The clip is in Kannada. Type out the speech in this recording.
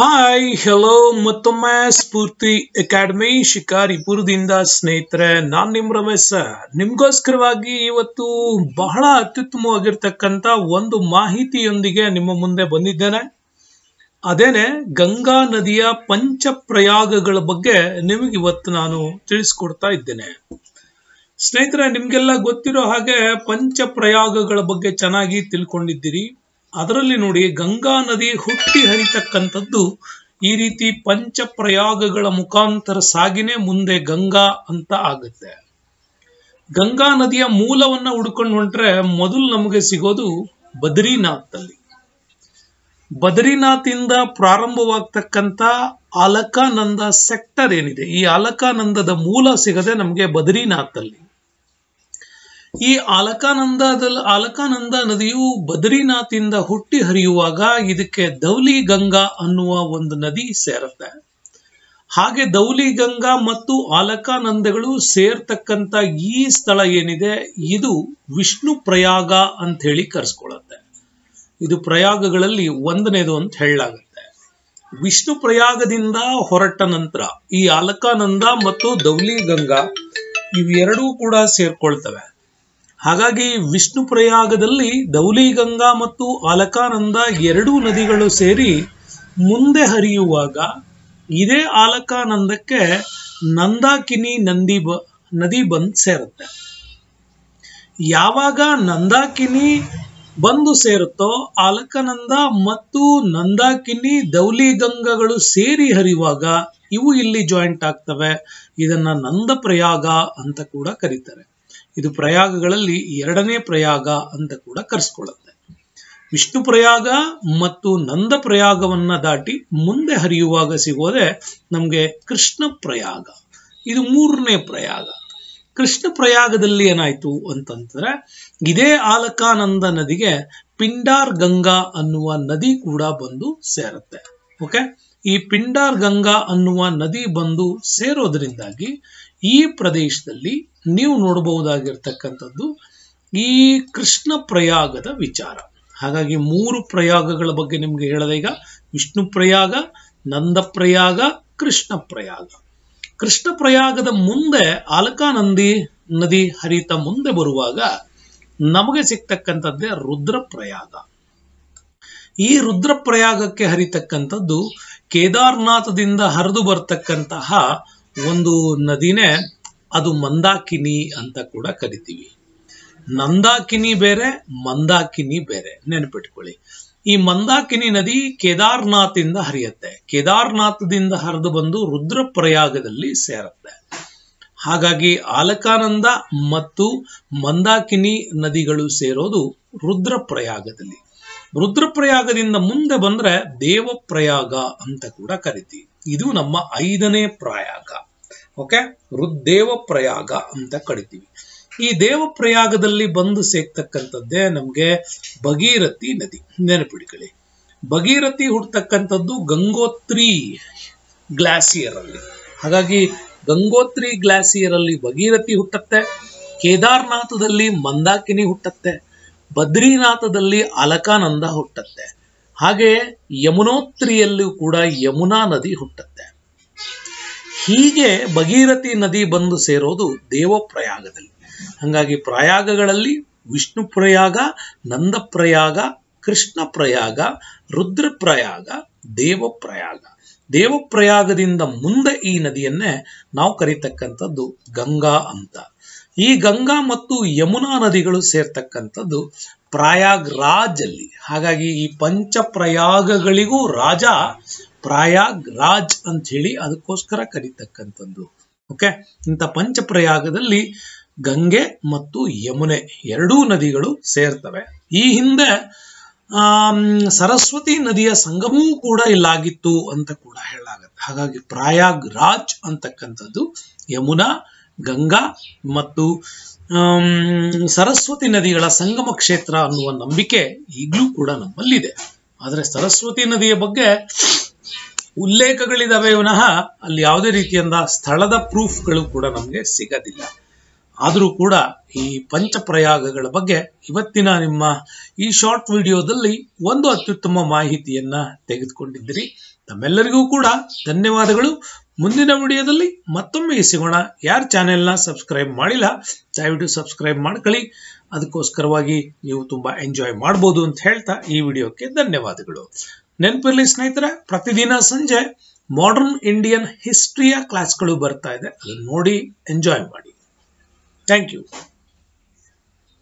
ಹಾಯ್ ಹಲೋ ಮತ್ತೊಮ್ಮೆ ಸ್ಫೂರ್ತಿ ಅಕಾಡೆಮಿ ಶಿಕಾರಿಪುರದಿಂದ ಸ್ನೇಹಿತರೆ, ನಾನು ನಿಮ್ ರಮೇಶ್. ಸರ್. ನಿಮ್ಗೋಸ್ಕರವಾಗಿ ಇವತ್ತು ಬಹಳ ಅತ್ಯುತ್ತಮವಾಗಿರ್ತಕ್ಕಂಥ ಒಂದು ಮಾಹಿತಿಯೊಂದಿಗೆ ನಿಮ್ಮ ಮುಂದೆ ಬಂದಿದ್ದೇನೆ. ಅದೇನೆ, ಗಂಗಾ ನದಿಯ ಪಂಚ ಪ್ರಯಾಗಗಳ ಬಗ್ಗೆ ನಿಮಗೆ ಇವತ್ತು ನಾನು ತಿಳಿಸ್ಕೊಡ್ತಾ ಇದ್ದೇನೆ. ಸ್ನೇಹಿತರೆ, ನಿಮ್ಗೆಲ್ಲ ಗೊತ್ತಿರೋ ಹಾಗೆ ಪಂಚ ಪ್ರಯಾಗಗಳ ಬಗ್ಗೆ ಚೆನ್ನಾಗಿ ತಿಳ್ಕೊಂಡಿದ್ದೀರಿ. ಅದರಲ್ಲಿ ನೋಡಿ ಗಂಗಾ ನದಿ ಹುಟ್ಟಿ ಹರಿತಕ್ಕಂಥದ್ದು ಈ ರೀತಿ ಪಂಚ ಪ್ರಯಾಗಗಳ ಮುಖಾಂತರ ಸಾಗಿನೇ ಮುಂದೆ ಗಂಗಾ ಅಂತ ಆಗುತ್ತೆ. ಗಂಗಾ ನದಿಯ ಮೂಲವನ್ನ ಹುಡ್ಕೊಂಡು ಹೊಂಟ್ರೆ ಮೊದಲು ನಮಗೆ ಸಿಗೋದು ಬದ್ರಿನಾಥಲ್ಲಿ. ಬದ್ರಿನಾಥಿಂದ ಪ್ರಾರಂಭವಾಗ್ತಕ್ಕಂತ ಅಲಕಾನಂದ ಸೆಕ್ಟರ್ ಏನಿದೆ, ಈ ಅಲಕಾನಂದದ ಮೂಲ ಸಿಗದೆ ನಮಗೆ ಬದ್ರಿನಾಥ್ ಅಲ್ಲಿ ಈ ಆಲಕಾನಂದದಲ್ಲಿ ಆಲಕಾನಂದ ನದಿಯು ಬದರಿನಾಥಿಂದ ಹುಟ್ಟಿ ಹರಿಯುವಾಗ ಇದಕ್ಕೆ ದೌಲಿ ಗಂಗಾ ಅನ್ನುವ ಒಂದು ನದಿ ಸೇರುತ್ತೆ. ಹಾಗೆ ದೌಲಿ ಗಂಗಾ ಮತ್ತು ಆಲಕಾನಂದಗಳು ಸೇರ್ತಕ್ಕಂತ ಈ ಸ್ಥಳ ಏನಿದೆ, ಇದು ವಿಷ್ಣು ಪ್ರಯಾಗ ಅಂತ ಹೇಳಿ ಕರೆಸ್ಕೊಳ್ಳುತ್ತೆ ಇದು ಪ್ರಯಾಗಗಳಲ್ಲಿ ಒಂದನೇದು ಅಂತ ಹೇಳಲಾಗುತ್ತೆ. ವಿಷ್ಣು ಪ್ರಯಾಗದಿಂದ ಹೊರಟ ನಂತರ ಈ ಆಲಕಾನಂದ ಮತ್ತು ದೌಲಿ ಗಂಗಾ ಇವೆರಡೂ ಕೂಡ ಸೇರ್ಕೊಳ್ತವೆ. ಹಾಗಾಗಿ ವಿಷ್ಣು ಪ್ರಯಾಗದಲ್ಲಿ ದೌಲಿ ಗಂಗಾ ಮತ್ತು ಆಲಕಾನಂದ ಎರಡೂ ನದಿಗಳು ಸೇರಿ ಮುಂದೆ ಹರಿಯುವಾಗ ಇದೇ ಆಲಕಾನಂದಕ್ಕೆ ನಂದಾಕಿನಿ ನಂದಿ ಬ, ನದಿ ಬಂದು ಸೇರುತ್ತೆ. ಯಾವಾಗ ನಂದಾಕಿನಿ ಬಂದು ಸೇರುತ್ತೋ ಆಲಕನಂದ ಮತ್ತು ನಂದಾಕಿನಿ ದೌಲಿ ಗಂಗಗಳು ಸೇರಿ ಹರಿಯುವಾಗ ಇವು ಇಲ್ಲಿ ಜಾಯಿಂಟ್ ಆಗ್ತವೆ. ಇದನ್ನ ನಂದ ಪ್ರಯಾಗ ಅಂತ ಕೂಡ ಕರೀತಾರೆ. ಇದು ಪ್ರಯಾಗಗಳಲ್ಲಿ ಎರಡನೇ ಪ್ರಯಾಗ ಅಂತ ಕೂಡ ಕರೆಸ್ಕೊಳ್ಳುತ್ತೆ. ವಿಷ್ಣು ಪ್ರಯಾಗ ಮತ್ತು ನಂದ ಪ್ರಯಾಗವನ್ನ ದಾಟಿ ಮುಂದೆ ಹರಿಯುವಾಗ ಸಿಗೋದೆ ನಮಗೆ ಕೃಷ್ಣ ಪ್ರಯಾಗ. ಇದು ಮೂರನೇ ಪ್ರಯಾಗ. ಕೃಷ್ಣ ಪ್ರಯಾಗದಲ್ಲಿ ಏನಾಯ್ತು ಅಂತಂದ್ರೆ ಇದೇ ಆಲಕಾನಂದ ನದಿಗೆ ಪಿಂಡಾರ್ ಗಂಗಾ ಅನ್ನುವ ನದಿ ಕೂಡ ಬಂದು ಸೇರುತ್ತೆ. ಓಕೆ ಈ ಪಿಂಡಾರ್ ಗಂಗಾ ಅನ್ನುವ ನದಿ ಬಂದು ಸೇರೋದ್ರಿಂದಾಗಿ ಈ ಪ್ರದೇಶದಲ್ಲಿ ನೀವು ನೋಡಬಹುದಾಗಿರ್ತಕ್ಕಂಥದ್ದು ಈ ಕೃಷ್ಣ ಪ್ರಯಾಗದ ವಿಚಾರ. ಹಾಗಾಗಿ ಮೂರು ಪ್ರಯಾಗಗಳ ಬಗ್ಗೆ ನಿಮಗೆ ಹೇಳದೆ ಈಗ. ವಿಷ್ಣು ಪ್ರಯಾಗ, ನಂದ ಪ್ರಯಾಗ, ಕೃಷ್ಣ ಪ್ರಯಾಗ. ಕೃಷ್ಣ ಪ್ರಯಾಗದ ಮುಂದೆ ಆಲಕಾನಂದಿ ನದಿ ಹರಿತ ಮುಂದೆ ಬರುವಾಗ ನಮಗೆ ಸಿಗ್ತಕ್ಕಂಥದ್ದೇ ರುದ್ರ ಪ್ರಯಾಗ. ಈ ರುದ್ರ ಪ್ರಯಾಗಕ್ಕೆ ಹರಿತಕ್ಕಂಥದ್ದು ಕೇದಾರ್ನಾಥದಿಂದ ಹರಿದು ಬರ್ತಕ್ಕಂತಹ ಒಂದು ನದಿನೇ ಅದು ಮಂದಾಕಿನಿ ಅಂತ ಕೂಡ ಕರಿತೀವಿ. ನಂದಾಕಿನಿ ಬೇರೆ, ಮಂದಾಕಿನಿ ಬೇರೆ. ನೆನಪಿಟ್ಕೊಳ್ಳಿ. ಈ ಮಂದಾಕಿನಿ ನದಿ ಕೇದಾರ್ನಾಥಿಂದ ಹರಿಯುತ್ತೆ. ಕೇದಾರ್ನಾಥದಿಂದ ಹರಿದು ಬಂದು ರುದ್ರಪ್ರಯಾಗದಲ್ಲಿ ಸೇರುತ್ತೆ. ಹಾಗಾಗಿ ಆಲಕಾನಂದ ಮತ್ತು ಮಂದಾಕಿನಿ ನದಿಗಳು ಸೇರೋದು ರುದ್ರಪ್ರಯಾಗದಲ್ಲಿ. ರುದ್ರಪ್ರಯಾಗದಿಂದ ಮುಂದೆ ಬಂದ್ರೆ ದೇವಪ್ರಯಾಗ ಅಂತ ಕೂಡ ಕರಿತೀವಿ. ಇದು ನಮ್ಮ ಐದನೇ ಪ್ರಯಾಗ. ಓಕೆ ರುದ್ದೇವ ಪ್ರಯಾಗ ಅಂತ ಕರಿತೀವಿ. ಈ ದೇವಪ್ರಯಾಗದಲ್ಲಿ ಬಂದು ಸೇರ್ತಕ್ಕಂಥದ್ದೇ ನಮಗೆ ಭಗೀರಥಿ ನದಿ. ನೆನಪಿಡ್ಕೊಳ್ಳಿ ಭಗೀರಥಿ ಹುಡ್ತಕ್ಕಂಥದ್ದು ಗಂಗೋತ್ರಿ ಗ್ಲಾಸಿಯರ್ ಅಲ್ಲಿ ಹಾಗಾಗಿ ಗಂಗೋತ್ರಿ ಗ್ಲಾಸಿಯರ್ ಅಲ್ಲಿ ಭಗೀರಥಿ ಹುಟ್ಟತ್ತೆ, ಕೇದಾರ್ನಾಥದಲ್ಲಿ ಮಂದಾಕಿನಿ ಹುಟ್ಟತ್ತೆ, ಬದ್ರಿನಾಥದಲ್ಲಿ ಅಲಕಾನಂದ ಹುಟ್ಟತ್ತೆ. ಹಾಗೆ ಯಮುನೋತ್ರಿಯಲ್ಲೂ ಕೂಡ ಯಮುನಾ ನದಿ ಹುಟ್ಟತ್ತೆ. ಹೀಗೆ ಭಗೀರಥಿ ನದಿ ಬಂದು ಸೇರೋದು ದೇವಪ್ರಯಾಗದಲ್ಲಿ. ಹಂಗಾಗಿ ಪ್ರಯಾಗಗಳಲ್ಲಿ ವಿಷ್ಣು ಪ್ರಯಾಗ, ನಂದ ಪ್ರಯಾಗ, ಕೃಷ್ಣ ಪ್ರಯಾಗ, ರುದ್ರ ಪ್ರಯಾಗ ದೇವಪ್ರಯಾಗ ದೇವಪ್ರಯಾಗದಿಂದ ಮುಂದೆ ಈ ನದಿಯನ್ನೇ ನಾವು ಕರೀತಕ್ಕಂಥದ್ದು ಗಂಗಾ ಅಂತ. ಈ ಗಂಗಾ ಮತ್ತು ಯಮುನಾ ನದಿಗಳು ಸೇರ್ತಕ್ಕಂಥದ್ದು ಪ್ರಯಾಗ್ ರಾಜ್ ಅಲ್ಲಿ ಹಾಗಾಗಿ ಈ ಪಂಚ ಪ್ರಯಾಗಗಳಿಗೂ ರಾಜ ಪ್ರಯಾಗ್ ರಾಜ್ ಅಂತ ಹೇಳಿ ಅದಕ್ಕೋಸ್ಕರ ಕರೀತಕ್ಕಂಥದ್ದು. ಓಕೆ ಇಂಥ ಪಂಚ ಪ್ರಯಾಗದಲ್ಲಿ ಗಂಗೆ ಮತ್ತು ಯಮುನೆ ಎರಡೂ ನದಿಗಳು ಸೇರ್ತವೆ. ಈ ಹಿಂದೆ ಸರಸ್ವತಿ ನದಿಯ ಸಂಗಮವೂ ಕೂಡ ಇಲ್ಲಾಗಿತ್ತು ಅಂತ ಕೂಡ ಹೇಳಲಾಗುತ್ತೆ. ಹಾಗಾಗಿ ಪ್ರಯಾಗ್ ರಾಜ್ ಅಂತಕ್ಕಂಥದ್ದು ಯಮುನಾ, ಗಂಗಾ ಮತ್ತು ಸರಸ್ವತಿ ನದಿಗಳ ಸಂಗಮ ಕ್ಷೇತ್ರ ಅನ್ನುವ ನಂಬಿಕೆ ಈಗಲೂ ಕೂಡ ನಮ್ಮಲ್ಲಿದೆ. ಆದರೆ ಸರಸ್ವತಿ ನದಿಯ ಬಗ್ಗೆ ಉಲ್ಲೇಖಗಳಿದಾವೆ ವಿನಃ ಅಲ್ಲಿ ಯಾವುದೇ ರೀತಿಯಿಂದ ಸ್ಥಳದ ಪ್ರೂಫ್ಗಳು ಕೂಡ ನಮಗೆ ಸಿಗದಿಲ್ಲ. ಆದರೂ ಕೂಡ ಈ ಪಂಚಪ್ರಯಾಗಗಳ ಬಗ್ಗೆ ಇವತ್ತಿನ ನಿಮ್ಮ ಈ ಶಾರ್ಟ್ ವಿಡಿಯೋದಲ್ಲಿ ಒಂದು ಅತ್ಯುತ್ತಮ ಮಾಹಿತಿಯನ್ನ ತೆಗೆದುಕೊಂಡಿದ್ದೀರಿ. ತಮ್ಮೆಲ್ಲರಿಗೂ ಕೂಡ ಧನ್ಯವಾದಗಳು. ಮುಂದಿನ ವಿಡಿಯೋದಲ್ಲಿ ಮತ್ತೊಮ್ಮೆ ಸಿಗೋಣ. ಯಾರು ಚಾನೆಲ್ನ ಸಬ್ಸ್ಕ್ರೈಬ್ ಮಾಡಿಲ್ಲ, ದಯವಿಟ್ಟು ಸಬ್ಸ್ಕ್ರೈಬ್ ಮಾಡ್ಕೊಳ್ಳಿ. ಅದಕ್ಕೋಸ್ಕರವಾಗಿ ನೀವು ತುಂಬ ಎಂಜಾಯ್ ಮಾಡ್ಬೋದು ಅಂತ ಹೇಳ್ತಾ ಈ ವಿಡಿಯೋಕ್ಕೆ ಧನ್ಯವಾದಗಳು. ನೆನಪಿರ್ಲಿ ಸ್ನೇಹಿತರೆ, ಪ್ರತಿದಿನ ಸಂಜೆ ಮಾಡರ್ನ್ ಇಂಡಿಯನ್ ಹಿಸ್ಟ್ರಿಯ ಕ್ಲಾಸ್ಗಳು ಬರ್ತಾ ಇದೆ. ಅದನ್ನು ನೋಡಿ ಎಂಜಾಯ್ ಮಾಡಿ. Thank you